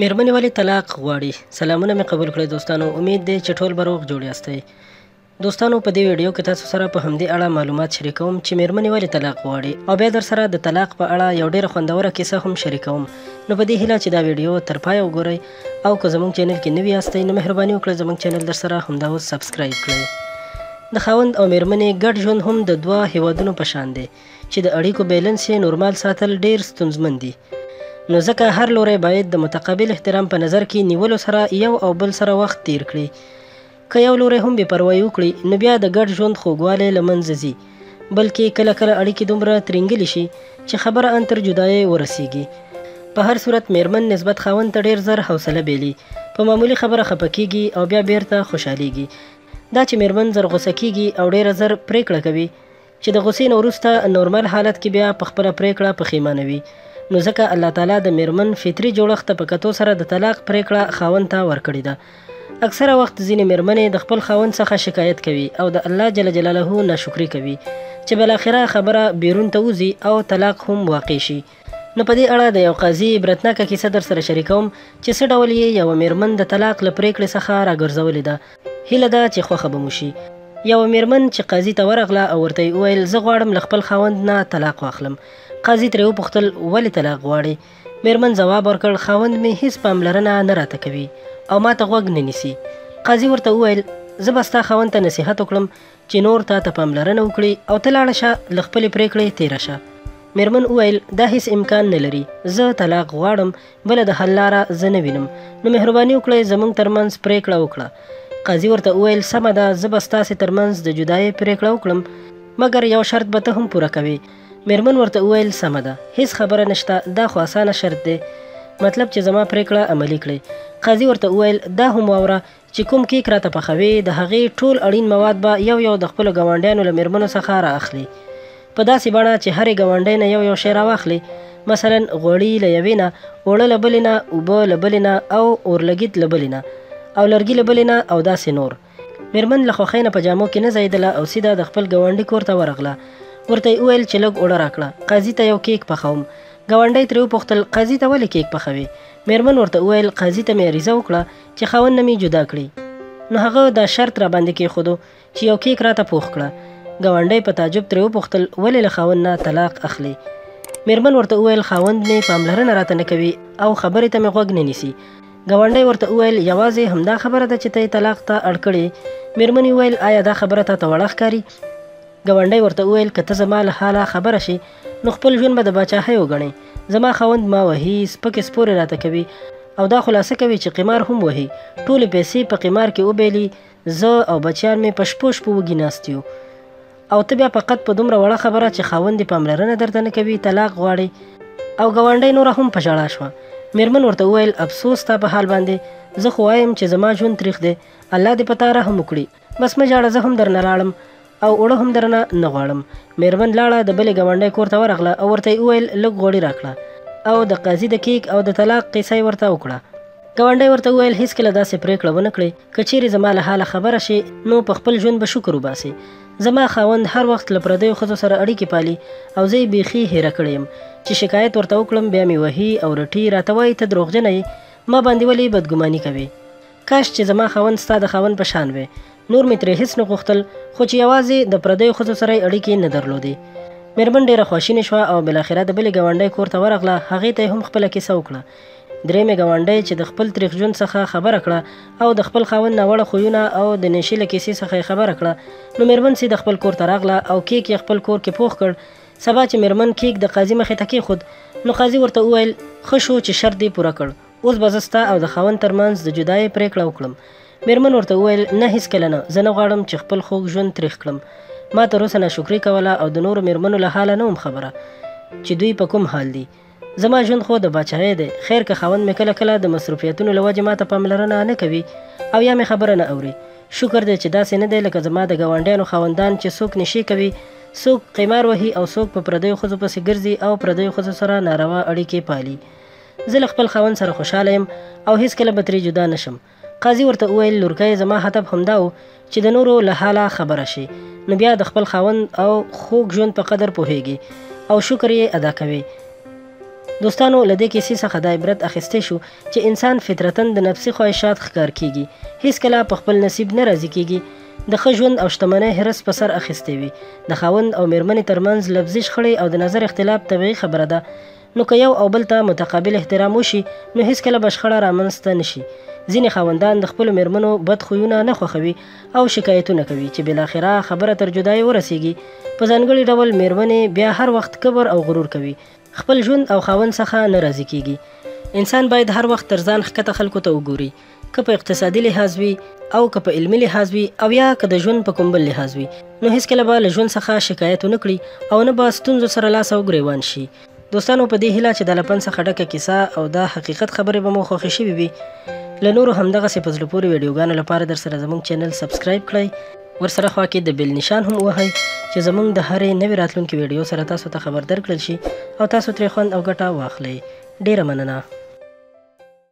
مېرمنې ولې طلاق غواړي سلامونه مې قبول کړئ دوستانو امید دی چې ټول به روغ جوړ یاستئ دوستانو په دې ویډیو کې تاسو سره په همدې اړه معلومات شریکوم چې مېرمنې ولې طلاق غواړي او بیا در سره د طلاق په اړه یو ډېره خوندوره کیسه هم شریکوم نو په دې هیله چې دا ویډیو تر پایه وګورئ او که زمونږ چینل کې نوي یاستئ نو مهرباني وکړئ زمونږ چینل درسره همدا اوس سبسکرایب کړئ. د خاوند او میرمنې ګډ ژوند هم د دوه هیوادونو په شان دی چې د اړیکو بیلنس یې نورمال ساتل ډیر ستونزمن دي نو ځکه هر لوری باید د متقابل احترام په نظر کې نیولو سره یو او بل سره وخت تیر کړي. که یو لوری هم بې پروايي وکړي، نو بیا د ګډ ژوند خوږوالی له منځه ځي، بلکې کله کله اړیکې دومره ترینګلې شي، چې خبره ان تر جدایۍ ورسېږي. په هر صورت، مېرمن نسبت خاوند ته ډېر زر حوصله بېلي، په معمولي خبره خپه کېږي او بیا بېرته خوشحالېږي. دا چې مېرمن زر غوسه کېږي او ډېره زر پرېکړه کوي، چې د غوسې نه وروسته نورمال حالت کې بیا په خپله پرېکړه پښېمانه وي، نو ځکه الله تعالی د مېرمن فطري جوړښت ته په کتو سره د طلاق پرېکړه خاوند ته ورکړې ده. اکثره وخت ځینې مېرمنې د خپل خاوند څخه شکایت کوي او د الله جل جلاله ناشکري کوي، چې بالاخره خبره بېرون ته وځي او طلاق هم واقع شي. نو په دې اړه د یو قاضي عبرتناکه کیسه درسره شریکوم چې څه ډول یې یوه میرمن د طلاق له پریکړې څخه راګرځولې ده. هیله ده چې خوښه به مو شي. یوه میرمن چې قاضي ته ورغله او ورته یې وویل، زه غواړم له خپل خاوند نه طلاق واخلم. قاضي ترې وپوښتل، ولې طلاق غواړې؟ میرمن ځواب ورکړ، خاوند مې هیڅ پاملرنه نه راته کوي او ماته غوږ نه نیسي. قاضي ورته وویل، زه به ستا خاوند ته نصیحت وکړم چې نور تا ته پاملرنه وکړي او ته لاړه شه له خپلې پرېکړې تېره شه. مېرمن وویل، دا هېڅ امکان نه لري، زه طلاق غواړم، بله د حل لاره زه نه وینم، نو مهرباني وکړئ زموږ تر منځ پرېکړه وکړه. قاضي ورته وویل، سمه ده زه به ستاسې تر منځ د جدایۍ پرېکړه وکړم، مګر یو شرط به ته هم پوره کوې. مېرمن ورته وویل، سمه ده، هېڅ خبره نشته، دا خو اسانه شرط دی، مطلب چې زما پرېکړه عملي کړې. قاضي ورته وویل، دا هم واوره چې کوم کیک راته پخوې د هغې ټول اړین مواد به یو یو د خپلو ګاونډیانو له میرمنو څخه را اخلې په داسې بڼه چې هرې ګاونډۍ نه یو یو شی را واخلې مثلا غوړي له یوې نه، اوړه له بلې نه، اوبه له بلې نه او اورلګیت له بلې نه او لرګي له بلې نه او داسې نور. میرمن له خوښۍ نه په جامو کې نه ځایدله او سیده د خپل ګاونډي کور ته ورغله ورته یې وویل چې لږ اوړه راکړه قاضي ته یو کیک پخوم ګاونډۍ ترې وپوښتل قاضي ته ولې کیک پخوې میرمن ورته وویل قاضي ته مې عریضه وکړه چې خاوند نه مې جدا کړي. نو هغه دا شرط راباندې کېښودو چې یو کېک راته پوخ کړه. ګاونډۍ په تعجب ترې وپوښتل، ولې له خاوند نه طلاق اخلې؟ مېرمن ورته وویل، خاوند مې پاملرنه راته نه کوي او خبرې ته مې غوږ نه نیسي. ګاونډۍ ورته وویل، یوازې همدا خبره ده چې ته یې طلاق ته اړ کړې؟ مېرمنې وویل، ایا دا خبره تاته وړه ښکاري؟ ګاونډۍ ورته وویل، که ته زما له حاله خبره شې، نو خپل ژوند به د باچاهۍ وګڼئ. زما خاوند ما وهي، سپکې سپورې راته کوي او دا خلاصه کوي چې قمار هم وهي. ټولې پیسې په قمار کې وبیلي، زه او بچیان مې په شپو شپو وږي ناست یو او ته بیا فقط په دومره وړه خبره چې خاوند دې پاملرنه درته نه کوي، طلاق غواړې. او ګاونډۍ نوره هم په ژړا شوه. مېرمن ورته وویل، افسوس ستا په حال باندې، زه خو وایم چې زما ژوند تریخ دی، الله دې په تا رحم وکړي. بس مه ژاړه زه هم درنه لاړم او اوړه هم درنه نه غواړم مېرمن لاړه د بلې ګاونډۍ کور ته ورغله او ورته یې وویل لږ غوړي راکړه او د قاضي د کیک او د طلاق قصه یې ورته وکړه ګاونډۍ ورته وویل هیڅکله داسې پرېکړه ونه کړې که چیرې زما له حاله خبره شې نو په خپل ژوند به شکر وباسې زما خاوند هر وخت له پردیو ښځو سره اړیکې پالي او زه یې بیخي هیره کړې یم چې شکایت ورته وکړم بیا مې وهي او رټي راته وایي ته دروغجنه یې ما باندې ولې بدګماني کوې کاش چې زما خاوند ستا د خاوند په شان وی. نور مې ترې هېڅ نه غوښتل، خو چې یوازې د پردیو ښځو سره یې اړیکې نه درلودې. مېرمن ډېره خواشینې شوه او بالاخره د بلې ګاونډۍ کور ته ورغله، هغې ته یې هم خپله کیسه وکړه. درېیمې ګاونډۍ چې د خپل تریخ ژوند څخه خبره کړه او د خپل خاوند ناوړه خویونه او د نېشې له کیسې څخه یې خبره کړه، نو مېرمن سیده خپل کور ته راغله او کېک یې خپل کور کې پوخ کړ. سبا چې مېرمن کېک د قاضي مخې ته کېښود، نو قاضي ورته وویل، ښه شو چې شرط دې پوره کړ. اوس به زه ستا او د خاوند تر منځ د جدایۍ پرېکړه وکړم. مېرمن ورته وویل، نه هېڅکله نه، زه نه غواړم چې خپل خوږ ژوند تریخ کړم. ما تر اوسه ناشکري کوله او د نورو مېرمنو له حاله نه وم خبره چې دوی په کوم حال دي. زما ژوند خو د باچایۍ دی، خیر که خاوند مې کله کله د مصروفیتونو له وجې ماته پاملرنه نه کوي او یا مې خبره نه اوري. شکر دی چې داسې نه دی لکه زما د ګاونډیانو خاوندان چې څوک نشې کوي، څوک قمار وهي او څوک په پردیو ښځو پسې ګرځي او پردیو ښځو سره ناروا اړیکې پالي. زه له خپل خاوند سره خوشحاله یم او هېڅکله به ترې جدا نه شم. قاضي ورته وویل، لورکۍ زما هدف همدا و چې د نورو له حاله خبره شې، نو بیا د خپل خاوند او خوږ ژوند په قدر پوهېږې او شکر یې ادا کوې. دوستانو له دې کیسې څخه دا عبرت اخیستی شو چې انسان فطرتاً د نفسي خواهشات ښکار کېږي، هېڅکله په خپل نصیب نه راضي کېږي، د ښه ژوند او شتمنۍ حرص په سر اخیستی وي. د خاوند او مېرمنې ترمنځ لفظي شخړې او د نظر اختلاف طبیعي خبره ده، نو که یو او بل ته متقابل احترام وشي، نو هېڅکله به شخړه رامنځ ته نه شي. ځینې خاوندان د خپلو مېرمنو بد خویونه نه خوښوي او شکایتونه کوي، چې بالاخره خبره تر جدایۍ ورسېږي. په ځانګړي ډول مېرمنې بیا هر وخت کبر او غرور کوي، خپل ژوند او خاوند څخه نه راضي کېږي. انسان باید هر وخت تر ځان ښکته خلکو ته وګوري. که په اقتصادي لحاظ وي او که په علمي لحاظ وي او یا که د ژوند په کوم بل لحاظ وي نو هیڅکله به له ژوند څخه شکایت ونه کړي او نه به ستونزو سره لاس او ګریوان شي دوستانو په دې هیله چې دا له پند څخه ډکه کیسه او دا حقیقت خبرې به مو خوښې شوي وي له نورو همدغسې په زړه پورې ویډیوګانو لپاره درسره زموږ چینل سبسکرایب کړئ ورسره خوا کې د بیل نشان هم ووهئ چې زموږ د هرې نوې راتلونکې ویډیو سره تاسو ته خبر درکړل شي او تاسو ترې خوند او ګټه واخلئ ډیره مننه